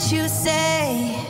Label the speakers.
Speaker 1: what you say.